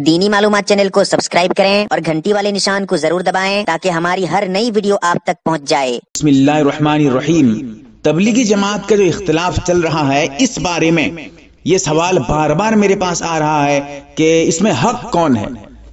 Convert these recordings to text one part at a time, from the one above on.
دینی معلومات چینل کو سبسکرائب کریں اور گھنٹی والے نشان کو ضرور دبائیں تاکہ ہماری ہر نئی ویڈیو آپ تک پہنچ جائے۔ بسم اللہ الرحمن الرحیم۔ تبلیغی جماعت کا جو اختلاف چل رہا ہے اس بارے میں یہ سوال بار بار میرے پاس آ رہا ہے کہ اس میں حق کون ہے؟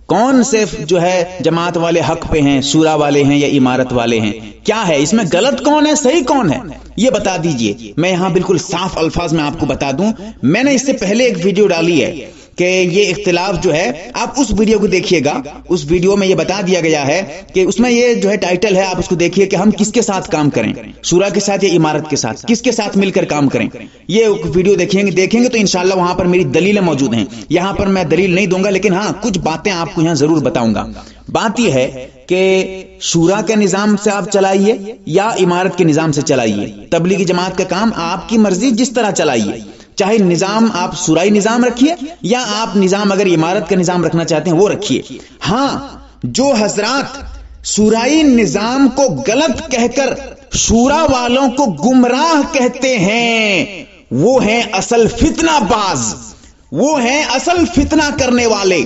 کون سے جو ہے جماعت والے حق پہ ہیں سورا والے ہیں یا عمارت والے ہیں؟ کیا ہے؟ اس میں غلط کون ہے؟ صحیح کون ہے؟ یہ بتا دیجیے۔ میں یہاں بالکل صاف الفاظ میں آپ کو بتا دوں۔ میں نے اس سے پہلے ایک ویڈیو ڈالی ہے۔ کہ یہ اختلاف جو ہے، آپ اس ویڈیو کو دیکھیے گا۔ اس ویڈیو میں یہ بتا دیا گیا ہے کہ اس میں یہ جو ہے ٹائٹل ہے، آپ اس کو دیکھیے کہ ہم کس کے ساتھ کام کریں۔ سورا کے ساتھ یا عمارت کے ساتھ؟ کس کے ساتھ مل کر کام کریں؟ یہ ویڈیو دیکھیں گے دیکھیں گے تو انشاءاللہ وہاں پر میری دلیلیں موجود ہیں۔ یہاں پر میں دلیل نہیں دوں گا، لیکن ہاں کچھ باتیں آپ کو یہاں ضرور بتاؤں گا۔ بات یہ ہے کہ شورا کے نظام سے آپ چلائیے یا عمارت کے نظام سے چلائیے۔ تبلیغی جماعت کا کام آپ کی مرضی، جس طرح چلائیے۔ چاہے نظام آپ سورائی نظام رکھیے یا آپ نظام اگر عمارت کا نظام رکھنا چاہتے ہیں وہ رکھیے۔ ہاں جو حضرات سورائی نظام کو غلط کہہ کر شورا والوں کو گمراہ کہتے ہیں، وہ ہیں اصل فتنہ باز، وہ ہیں اصل فتنہ کرنے والے۔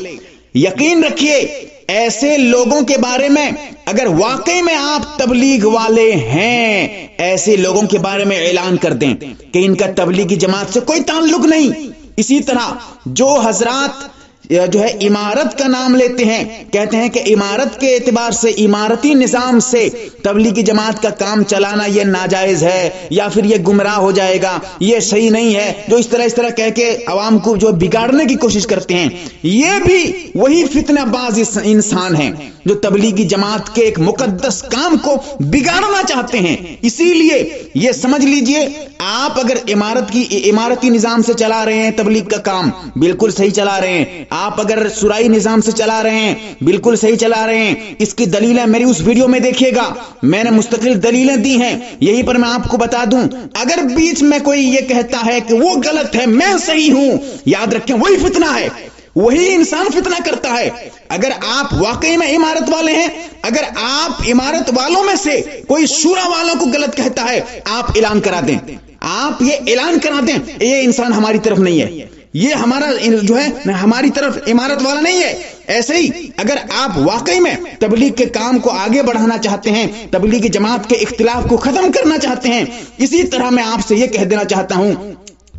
یقین رکھیے ایسے لوگوں کے بارے میں، اگر واقعی میں آپ تبلیغ والے ہیں، ایسے لوگوں کے بارے میں اعلان کر دیں کہ ان کا تبلیغی جماعت سے کوئی تعلق نہیں۔ اسی طرح جو حضرات جو ہے عمارت کا نام لیتے ہیں، کہتے ہیں کہ عمارت کے اعتبار سے، عمارتی نظام سے تبلیغی جماعت کا کام چلانا یہ ناجائز ہے، یا پھر یہ گمراہ ہو جائے گا، یہ صحیح نہیں ہے۔ جو اس طرح اس طرح کہہ کے عوام کو جو بگاڑنے کی کوشش کرتے ہیں، یہ بھی وہی فتنہ باز انسان ہیں جو تبلیغی جماعت کے ایک مقدس کام کو بگاڑنا چاہتے ہیں۔ اسی لیے یہ سمجھ لیجیے، آپ اگر عمارت کی، عمارتی نظام سے چلا رہے ہیں تبلیغ کا کام، بالکل صحیح چلا رہے ہیں۔ آپ اگر سرائی نظام سے چلا رہے ہیں، بالکل صحیح چلا رہے ہیں، اس کی دلیلیں میری اس ویڈیو میں دیکھیے گا۔ میں نے مستقل دلیلیں دی ہیں، یہی پر میں آپ کو بتا دوں۔ اگر بیچ میں کوئی یہ کہتا ہے کہ وہ غلط ہے، میں صحیح ہوں۔ یاد رکھیں، وہی فتنہ ہے۔ وہی انسان فتنہ کرتا ہے۔ اگر آپ واقعی میں عمارت والے ہیں، اگر آپ عمارت والوں میں سے کوئی شورا والوں کو غلط کہتا ہے، آپ اعلان کرا دیں۔ آپ یہ اعلان کرا دیں، یہ انسان ہماری طرف نہیں ہے۔ یہ ہمارا جو ہے ہماری طرف عمارت والا نہیں ہے۔ ایسے ہی اگر آپ واقعی میں تبلیغ کے کام کو آگے بڑھانا چاہتے ہیں تبلیغ جماعت کے اختلاف کو ختم کرنا چاہتے ہیں، اسی طرح میں آپ سے یہ کہہ دینا چاہتا ہوں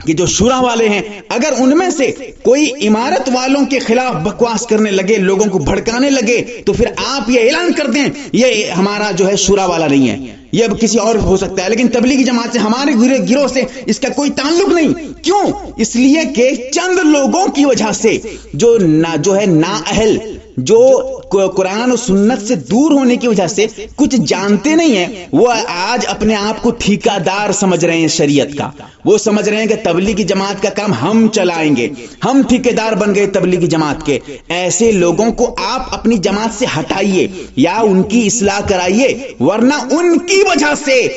کہ جو شورا والے ہیں، اگر ان میں سے کوئی عمارت والوں کے خلاف بکواس کرنے لگے، لوگوں کو بھڑکانے لگے، تو پھر آپ یہ اعلان کر دیں، یہ ہمارا جو ہے شورا والا نہیں ہے۔ یہ اب کسی اور ہو سکتا ہے، لیکن تبلیغی جماعت سے، ہمارے گروہ سے اس کا کوئی تعلق نہیں۔ کیوں؟ اس لیے کہ چند لوگوں کی وجہ سے جو جو ہے نا اہل جو قرآن و سنت سے دور ہونے کی وجہ سے کچھ جانتے نہیں ہیں، وہ آج اپنے آپ کو ٹھیکہ دار سمجھ رہے ہیں شریعت کا۔ وہ سمجھ رہے ہیں کہ تبلیغی جماعت کا کام ہم چلائیں گے۔ ہم ٹھیکے دار بن گئے تبلیغی جماعت کے۔ ایسے لوگوں کو آپ اپنی جماعت سے ہٹائیے یا ان کی اصلاح کرائیے، ورنہ ان کی وجہ سے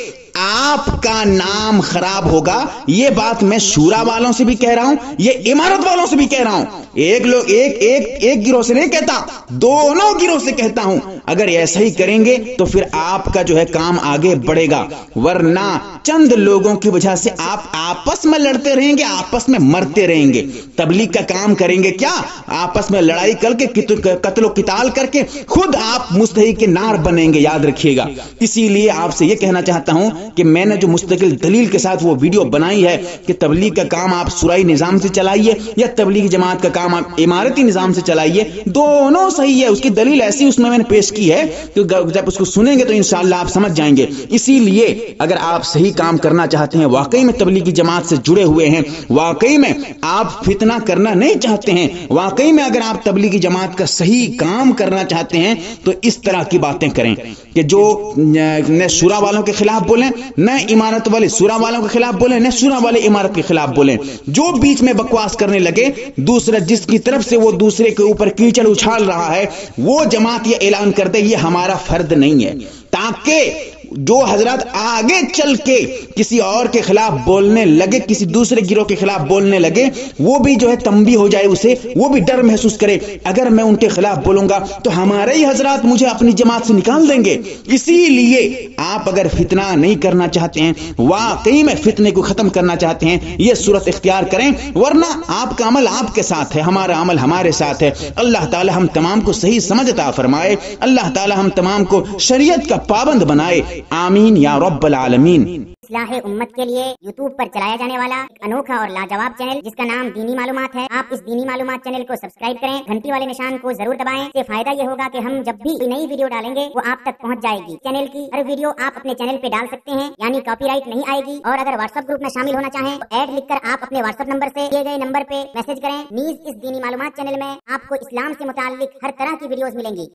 آپ کا نام خراب ہوگا، یہ بات میں شورا والوں سے بھی کہہ رہا ہوں، یہ عمارت والوں سے بھی کہہ رہا ہوں۔ ایک لوگ، ایک ایک ایک گروہ سے نہیں کہتا، دونوں گروہ سے کہتا ہوں۔ اگر ایسا ہی کریں گے تو پھر آپ کا جو ہے کام آگے بڑھے گا۔ ورنہ چند لوگوں کی وجہ سے آپ آپس میں لڑتے رہیں گے، آپس میں مرتے رہیں گے۔ تبلیغ کا کام کریں گے کیا؟ آپس میں لڑائی کر کے قتل و قتال کر کے خود آپ مستحق کے نار بنیں گے، یاد رکھیے گا۔ اسی لیے آپ سے یہ کہنا چاہتا ہوں کہ میں نے جو مستقل دلیل کے ساتھ وہ ویڈیو بنائی ہے کہ تبلیغ کا کام آپ سرائی نظام سے چلائیے یا تبلیغ جماعت کا کام آپ عمارتی نظام سے چلائیے، دونوں صحیح ہے۔ اس کی دلیل ایسی اس میں میں نے پیش کی ہے کہ جب اس کو سنیں گے تو انشاءاللہ آپ سمجھ جائیں گے۔ اسی لیے اگر آپ صحیح کام کرنا چاہتے ہیں، واقعی میں تبلیغی جماعت سے جڑے ہوئے ہیں، واقعی میں آپ فتنہ کرنا نہیں چاہتے ہیں، واقعی میں اگر آپ تبلیغی جماعت کا صحیح کام کرنا چاہتے ہیں تو اس طرح کی باتیں کریں کہ جو نہ شورا والوں کے خلاف بولیں، نہ عمارت والے سورا والوں کے خلاف بولیں، نہ سورا والے عمارت کے خلاف بولیں۔ جو بیچ میں بکواس کرنے لگے، دوسرا جس کی طرف سے وہ دوسرے کے اوپر کیچڑ اچھال رہا ہے، وہ جماعت یہ اعلان کر کرتے یہ ہمارا فرد نہیں ہے۔ تاکہ جو حضرات آگے چل کے کسی اور کے خلاف بولنے لگے، کسی دوسرے گروہ کے خلاف بولنے لگے، وہ بھی جو ہے تمبی ہو جائے اسے، وہ بھی ڈر محسوس کرے، اگر میں ان کے خلاف بولوں گا تو ہمارے ہی حضرات مجھے اپنی جماعت سے نکال دیں گے۔ اسی لیے آپ اگر فتنہ نہیں کرنا چاہتے ہیں، واقعی میں فتنے کو ختم کرنا چاہتے ہیں، یہ صورت اختیار کریں، ورنہ آپ کا عمل آپ کے ساتھ ہے، ہمارا عمل ہمارے ساتھ ہے۔ اللہ تعالی ہم تمام کو صحیح سمجھتا فرمائے، اللہ تعالی ہم تمام کو شریعت کا پابند بنائے۔ آمین یا رب العالمین۔ اصلاح امت کے لیے یوٹیوب پر چلایا جانے والا ایک انوکھا اور لاجواب چینل جس کا نام دینی معلومات ہے۔ آپ اس دینی معلومات چینل کو سبسکرائب کریں، گھنٹی والے نشان کو ضرور دبائیں۔ سے فائدہ یہ ہوگا کہ ہم جب بھی کوئی نئی ویڈیو ڈالیں گے، وہ آپ تک پہنچ جائے گی۔ چینل کی ہر ویڈیو آپ اپنے چینل پہ ڈال سکتے ہیں یعنی کاپی رائٹ نہیں آئے گی۔ اور اگر واٹس ایپ گروپ میں شامل ہونا چاہیں، تو ایڈ لکھ کر آپ اپنے واٹس ایپ نمبر سے دیے گئے نمبر پہ میسج کریں۔ نیز اس دینی معلومات چینل میں آپ کو اسلام سے متعلق ہر طرح کی ویڈیوز ملیں گی۔